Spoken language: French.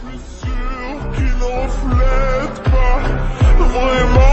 Je suis sûr qu'il n'enflète pas vraiment.